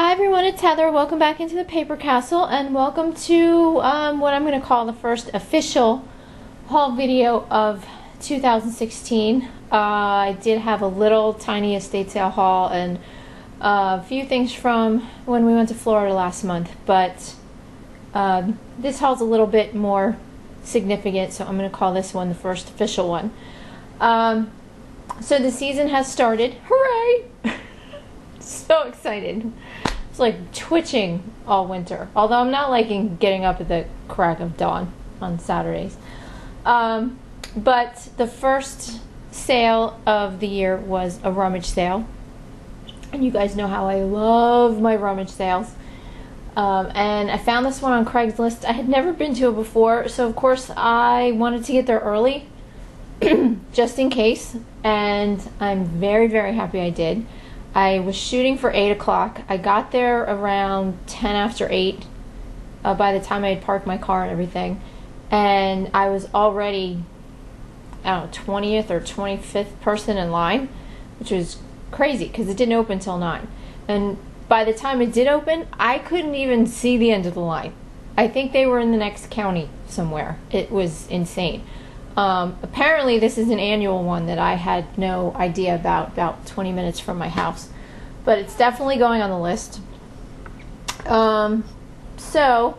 Hi everyone, it's Heather. Welcome back into the Paper Castle and welcome to um, what I'm going to call the first official haul video of 2016. Uh, I did have a little tiny estate sale haul and a few things from when we went to Florida last month, but um, this haul's a little bit more significant, so I'm going to call this one the first official one. Um, so the season has started. Hooray! so excited. It's like twitching all winter. Although I'm not liking getting up at the crack of dawn on Saturdays. Um, but the first sale of the year was a rummage sale. And you guys know how I love my rummage sales. Um, and I found this one on Craigslist. I had never been to it before, so of course I wanted to get there early just in case. And I'm very, very happy I did. I was shooting for 8 o'clock. I got there around 10 after 8 uh, by the time I had parked my car and everything. And I was already, I don't know, 20th or 25th person in line, which was crazy because it didn't open until 9. And by the time it did open, I couldn't even see the end of the line. I think they were in the next county somewhere. It was insane. Um, apparently, this is an annual one that I had no idea about, about 20 minutes from my house. But it's definitely going on the list. Um, so,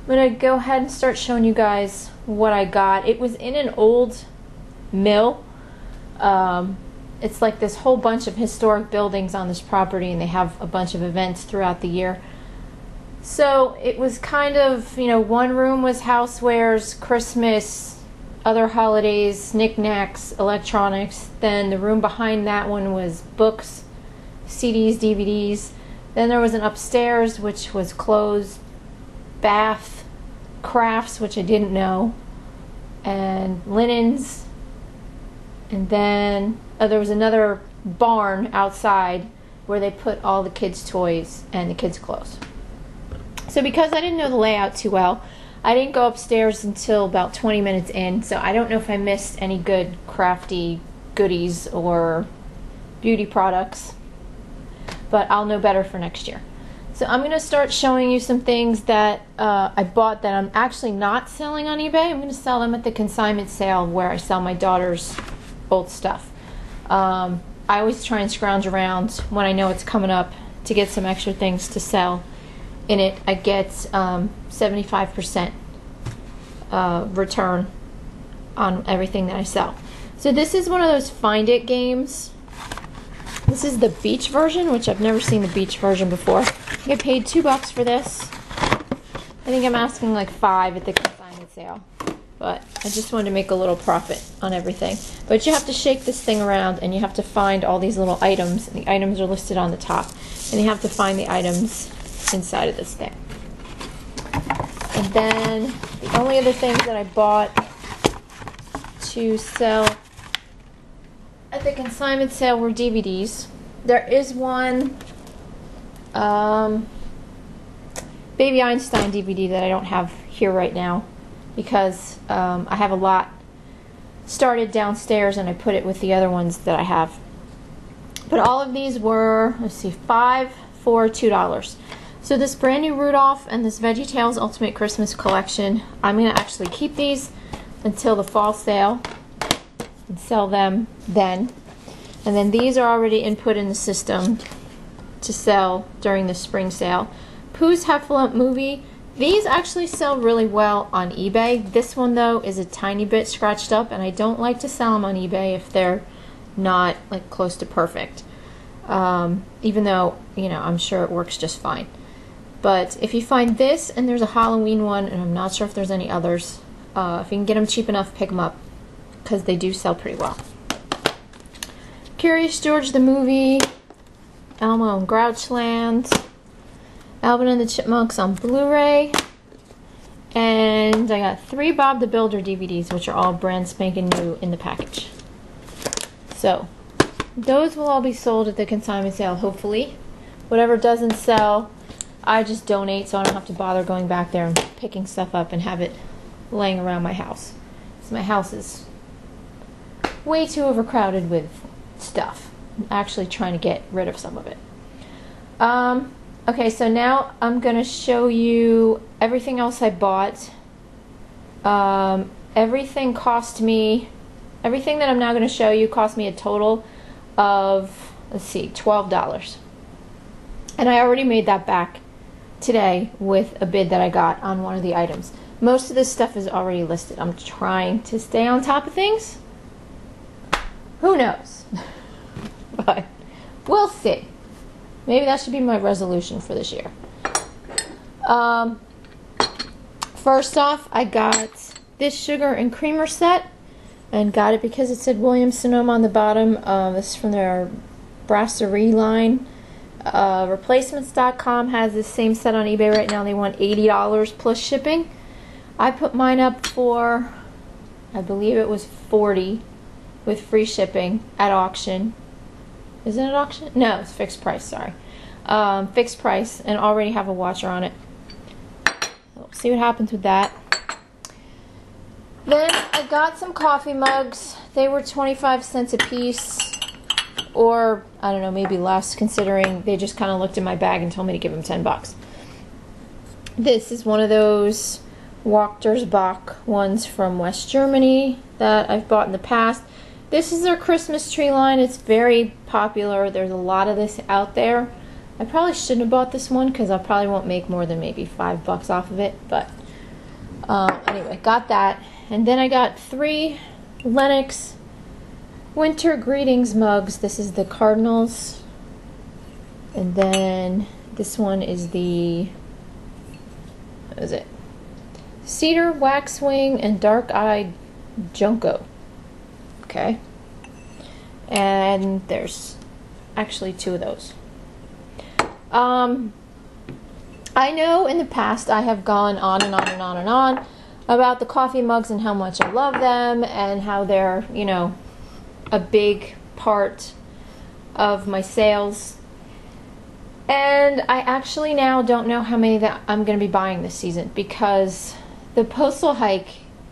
I'm going to go ahead and start showing you guys what I got. It was in an old mill. Um, it's like this whole bunch of historic buildings on this property, and they have a bunch of events throughout the year. So it was kind of, you know, one room was housewares, Christmas, other holidays, knickknacks, electronics. Then the room behind that one was books, CDs, DVDs. Then there was an upstairs which was clothes, bath, crafts which I didn't know, and linens. And then uh, there was another barn outside where they put all the kids' toys and the kids' clothes. So because I didn't know the layout too well, I didn't go upstairs until about 20 minutes in, so I don't know if I missed any good crafty goodies or beauty products, but I'll know better for next year. So I'm going to start showing you some things that uh, I bought that I'm actually not selling on eBay. I'm going to sell them at the consignment sale where I sell my daughter's old stuff. Um, I always try and scrounge around when I know it's coming up to get some extra things to sell in it, I get um, 75% uh, return on everything that I sell. So this is one of those find it games. This is the beach version, which I've never seen the beach version before. I paid two bucks for this. I think I'm asking like five at the consignment sale. But I just wanted to make a little profit on everything. But you have to shake this thing around and you have to find all these little items. And the items are listed on the top. And you have to find the items inside of this thing. And then the only other things that I bought to sell at the consignment sale were DVDs. There is one um, Baby Einstein DVD that I don't have here right now because um, I have a lot started downstairs and I put it with the other ones that I have. But all of these were, let's see, five for two dollars. So this brand new Rudolph and this Veggie Tales Ultimate Christmas Collection, I'm going to actually keep these until the fall sale and sell them then. And then these are already input in the system to sell during the spring sale. Pooh's Heffalump Movie. These actually sell really well on eBay. This one though is a tiny bit scratched up and I don't like to sell them on eBay if they're not like close to perfect. Um, even though, you know, I'm sure it works just fine. But if you find this, and there's a Halloween one, and I'm not sure if there's any others, uh, if you can get them cheap enough, pick them up, because they do sell pretty well. Curious George the movie, Elmo and Grouchland, Alvin and the Chipmunks on Blu-ray, and I got three Bob the Builder DVDs, which are all brand spanking new in the package. So, those will all be sold at the consignment sale, hopefully. Whatever doesn't sell, I just donate so I don't have to bother going back there and picking stuff up and have it laying around my house. So my house is way too overcrowded with stuff. I'm actually trying to get rid of some of it. Um, Okay, so now I'm going to show you everything else I bought. Um, everything cost me, everything that I'm now going to show you cost me a total of, let's see, $12. And I already made that back today with a bid that I got on one of the items. Most of this stuff is already listed. I'm trying to stay on top of things. Who knows? but we'll see. Maybe that should be my resolution for this year. Um, first off, I got this sugar and creamer set and got it because it said Williams Sonoma on the bottom. Um, this is from their brasserie line. Uh, replacements.com has this same set on eBay right now. They want $80 plus shipping. I put mine up for, I believe it was 40 with free shipping at auction. Isn't it auction? No, it's fixed price, sorry. Um, fixed price and already have a watcher on it. We'll see what happens with that. Then I got some coffee mugs. They were 25 cents a piece. Or, I don't know, maybe less considering they just kind of looked in my bag and told me to give them 10 bucks. This is one of those Wächtersbach ones from West Germany that I've bought in the past. This is their Christmas tree line. It's very popular. There's a lot of this out there. I probably shouldn't have bought this one because I probably won't make more than maybe five bucks off of it. But uh, anyway, got that. And then I got three Lenox Winter Greetings mugs. This is the Cardinals. And then this one is the, what is it? Cedar, Waxwing, and Dark Eyed Junco. Okay. And there's actually two of those. Um, I know in the past I have gone on and on and on and on about the coffee mugs and how much I love them and how they're, you know, a big part of my sales. And I actually now don't know how many that I'm going to be buying this season because the postal hike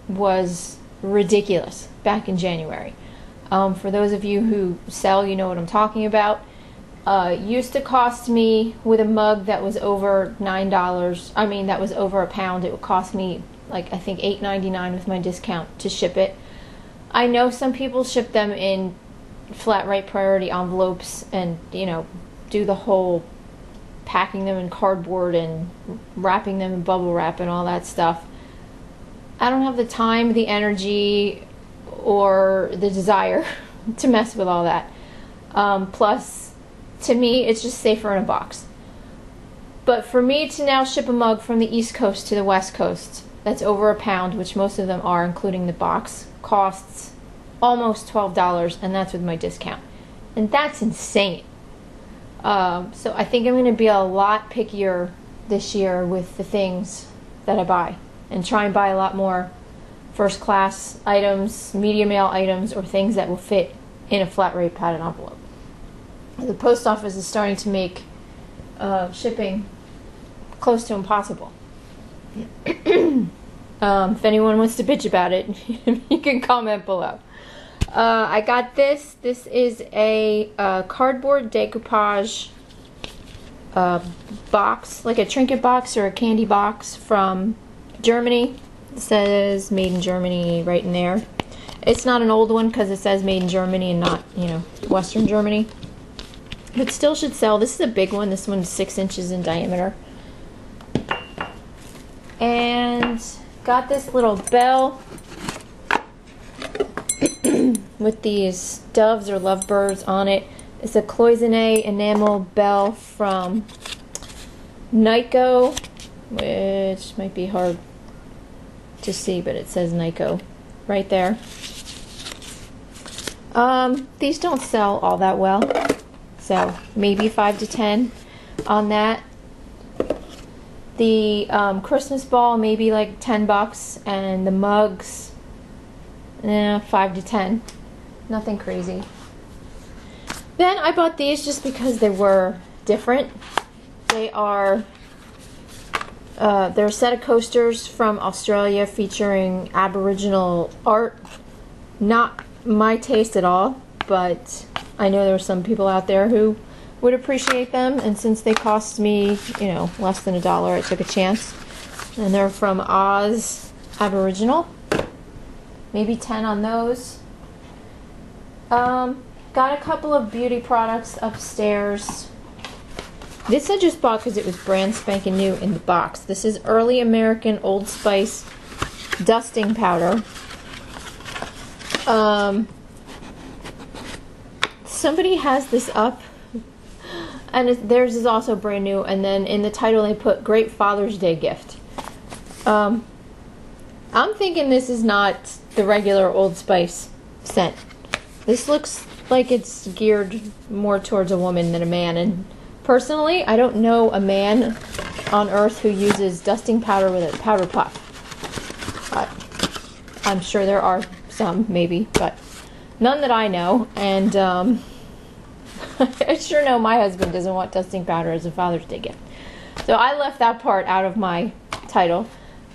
was ridiculous back in January. Um, for those of you who sell, you know what I'm talking about. Uh, used to cost me with a mug that was over nine dollars. I mean, that was over a pound. It would cost me like I think eight ninety nine with my discount to ship it. I know some people ship them in flat rate priority envelopes and you know do the whole packing them in cardboard and wrapping them in bubble wrap and all that stuff. I don't have the time, the energy, or the desire to mess with all that. Um, plus, to me, it's just safer in a box. But for me to now ship a mug from the East Coast to the West Coast, that's over a pound, which most of them are, including the box, costs almost $12, and that's with my discount. And that's insane. Um, so I think I'm going to be a lot pickier this year with the things that I buy and try and buy a lot more first class items, media mail items, or things that will fit in a flat rate padded envelope. The post office is starting to make uh, shipping close to impossible. um, if anyone wants to bitch about it, you can comment below. Uh, I got this. This is a uh, cardboard decoupage uh, box, like a trinket box or a candy box from Germany. It says made in Germany right in there. It's not an old one because it says made in Germany and not, you know, Western Germany. But still should sell. This is a big one. This one's six inches in diameter. And got this little bell with these doves or lovebirds on it. It's a cloisonne enamel bell from Nyco, which might be hard to see, but it says Nyco right there. Um, these don't sell all that well, so maybe 5 to 10 on that. The um, Christmas ball, maybe like 10 bucks, and the mugs, eh, 5 to 10. Nothing crazy. Then I bought these just because they were different. They are uh, they're a set of coasters from Australia featuring Aboriginal art. Not my taste at all, but I know there are some people out there who would appreciate them. And since they cost me, you know, less than a dollar, I took a chance. And they're from Oz Aboriginal. Maybe 10 on those. Um, got a couple of beauty products upstairs. This I just bought because it was brand spanking new in the box. This is Early American Old Spice Dusting Powder. Um, somebody has this up, and theirs is also brand new. And then in the title, they put "Great Father's Day Gift." Um, I'm thinking this is not the regular Old Spice scent. This looks like it's geared more towards a woman than a man, and personally, I don't know a man on earth who uses dusting powder with a powder puff. I'm sure there are some, maybe, but none that I know. And um, I sure know my husband doesn't want dusting powder as a Father's Day gift. So I left that part out of my title,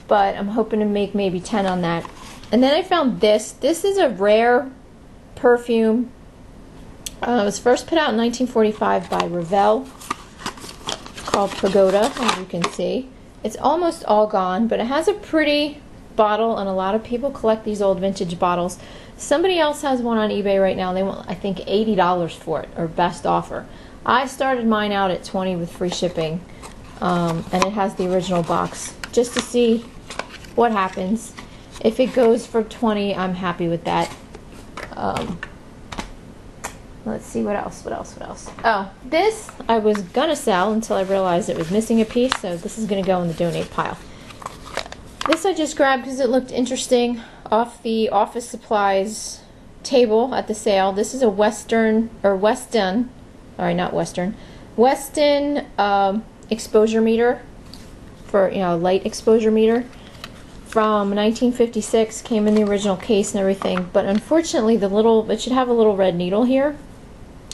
but I'm hoping to make maybe 10 on that. And then I found this. This is a rare perfume. Uh, it was first put out in 1945 by Revell called Pagoda, as you can see. It's almost all gone, but it has a pretty bottle, and a lot of people collect these old vintage bottles. Somebody else has one on eBay right now. They want, I think, $80 for it, or best offer. I started mine out at 20 with free shipping, um, and it has the original box, just to see what happens. If it goes for 20, I'm happy with that. Um, let's see what else, what else, what else. Oh, this I was gonna sell until I realized it was missing a piece, so this is gonna go in the donate pile. This I just grabbed because it looked interesting off the office supplies table at the sale. This is a Western, or Weston, sorry, not Western, Weston um, exposure meter for, you know, light exposure meter from 1956, came in the original case and everything, but unfortunately the little, it should have a little red needle here,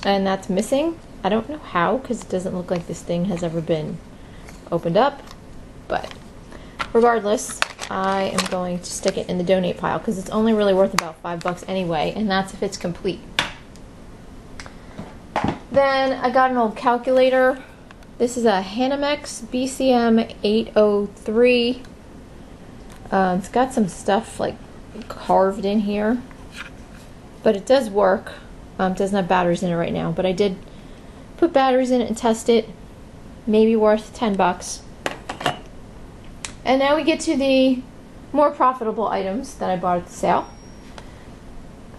and that's missing. I don't know how, because it doesn't look like this thing has ever been opened up, but Regardless, I am going to stick it in the donate pile because it's only really worth about five bucks anyway, and that's if it's complete. Then I got an old calculator. This is a Hanimex BCM 803. Uh, it's got some stuff like carved in here, but it does work. Um, it doesn't have batteries in it right now, but I did put batteries in it and test it. Maybe worth 10 bucks. And now we get to the more profitable items that I bought at the sale.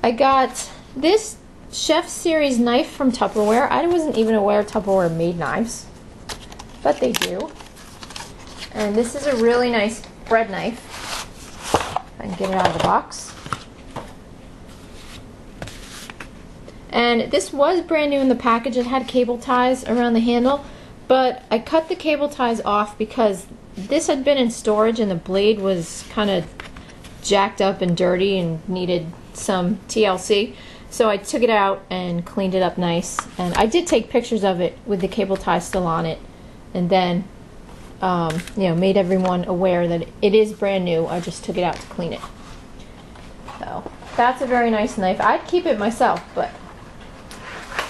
I got this Chef Series knife from Tupperware. I wasn't even aware Tupperware made knives, but they do. And this is a really nice bread knife. If I can get it out of the box. And this was brand new in the package. It had cable ties around the handle, but I cut the cable ties off because this had been in storage and the blade was kind of jacked up and dirty and needed some TLC. So I took it out and cleaned it up nice. And I did take pictures of it with the cable tie still on it. And then, um, you know, made everyone aware that it is brand new. I just took it out to clean it. So that's a very nice knife. I'd keep it myself, but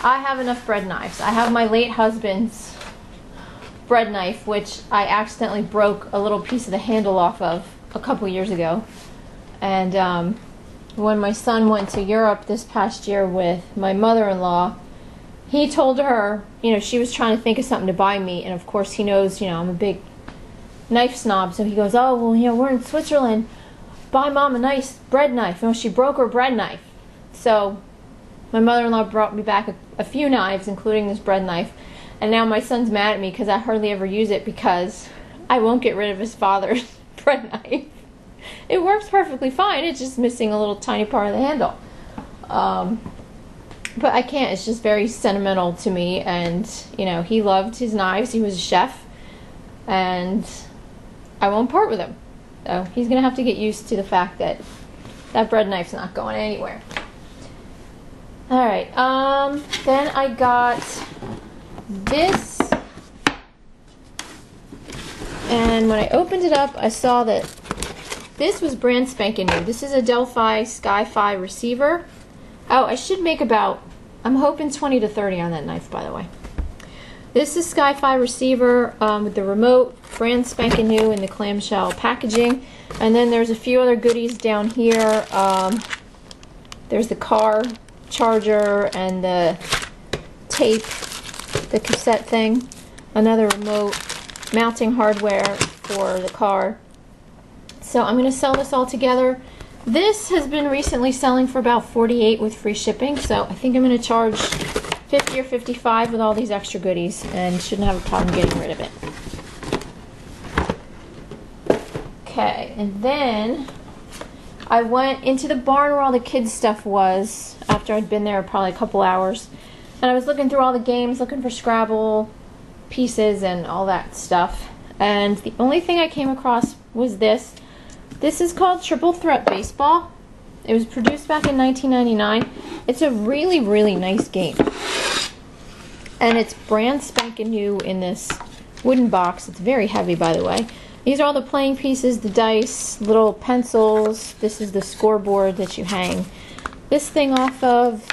I have enough bread knives. I have my late husband's bread knife, which I accidentally broke a little piece of the handle off of a couple years ago. And um, when my son went to Europe this past year with my mother in law, he told her, you know, she was trying to think of something to buy me. And of course, he knows, you know, I'm a big knife snob. So he goes, Oh, well, you know, we're in Switzerland. Buy mom a nice bread knife. You know, she broke her bread knife. So my mother in law brought me back a, a few knives, including this bread knife. And now my son's mad at me because I hardly ever use it because I won't get rid of his father's bread knife. It works perfectly fine. It's just missing a little tiny part of the handle. Um, but I can't. It's just very sentimental to me. And, you know, he loved his knives. He was a chef. And I won't part with him. So he's going to have to get used to the fact that that bread knife's not going anywhere. All right. Um, then I got this and when I opened it up I saw that this was brand spanking new. This is a Delphi Sky-Fi receiver. Oh, I should make about, I'm hoping 20 to 30 on that knife by the way. This is Sky-Fi receiver um, with the remote, brand spanking new in the clamshell packaging. And then there's a few other goodies down here. Um, there's the car charger and the tape, the cassette thing. Another remote, mounting hardware for the car. So I'm going to sell this all together. This has been recently selling for about 48 with free shipping, so I think I'm going to charge 50 or 55 with all these extra goodies and shouldn't have a problem getting rid of it. Okay, and then I went into the barn where all the kids stuff was after I'd been there probably a couple hours. And I was looking through all the games, looking for Scrabble pieces and all that stuff. And the only thing I came across was this. This is called Triple Threat Baseball. It was produced back in 1999. It's a really, really nice game. And it's brand spanking new in this wooden box. It's very heavy, by the way. These are all the playing pieces, the dice, little pencils. This is the scoreboard that you hang this thing off of.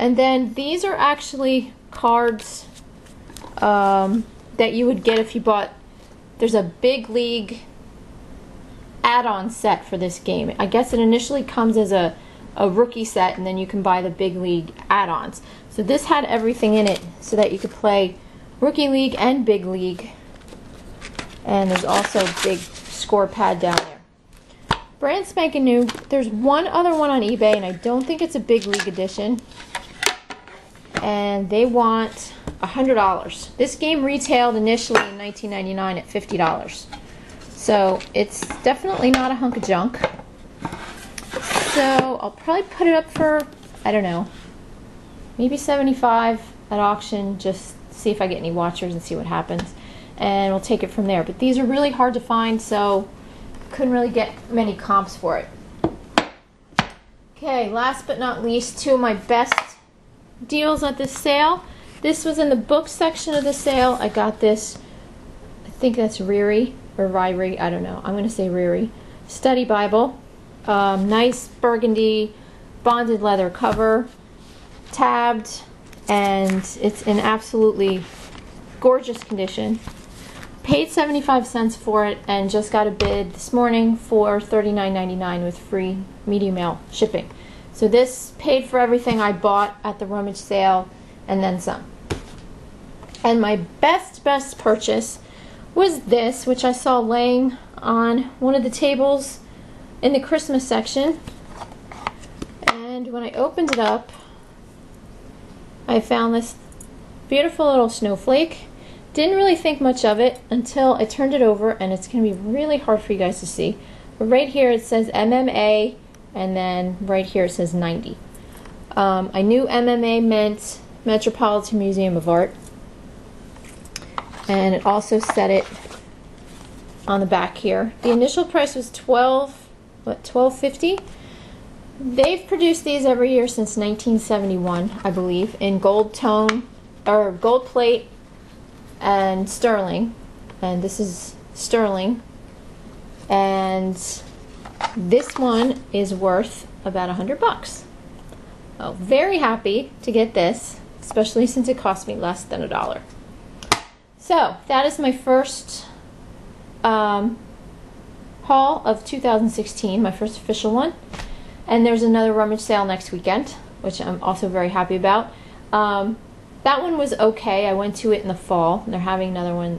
And then these are actually cards um, that you would get if you bought. There's a big league add-on set for this game. I guess it initially comes as a, a rookie set and then you can buy the big league add-ons. So this had everything in it so that you could play rookie league and big league. And there's also a big score pad down there. Brand spanking new. There's one other one on eBay and I don't think it's a big league edition. And they want $100. This game retailed initially in 1999 at $50. So it's definitely not a hunk of junk. So I'll probably put it up for, I don't know, maybe 75 at auction, just see if I get any watchers and see what happens. And we'll take it from there. But these are really hard to find, so couldn't really get many comps for it. Okay, last but not least, two of my best deals at this sale. This was in the book section of the sale. I got this, I think that's Reary or Ryrie, I don't know. I'm going to say Reary. Study Bible. Um, nice burgundy bonded leather cover, tabbed, and it's in absolutely gorgeous condition. Paid 75 cents for it and just got a bid this morning for $39.99 with free media mail shipping. So this paid for everything I bought at the rummage sale and then some. And my best, best purchase was this, which I saw laying on one of the tables in the Christmas section. And when I opened it up, I found this beautiful little snowflake. Didn't really think much of it until I turned it over, and it's going to be really hard for you guys to see. But right here it says MMA, and then right here it says 90. Um, I knew MMA meant Metropolitan Museum of Art and it also said it on the back here. The initial price was 12 what 1250. They've produced these every year since 1971, I believe, in gold tone or gold plate and sterling. And this is sterling. And this one is worth about a hundred bucks. Oh, very happy to get this, especially since it cost me less than a dollar. So that is my first um, haul of 2016, my first official one. And there's another rummage sale next weekend, which I'm also very happy about. Um, that one was okay. I went to it in the fall, and they're having another one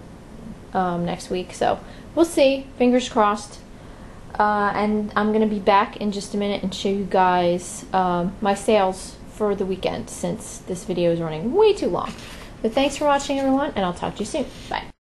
um, next week. So we'll see. Fingers crossed. Uh, and I'm going to be back in just a minute and show you guys um, my sales for the weekend since this video is running way too long. But thanks for watching, everyone, and I'll talk to you soon. Bye.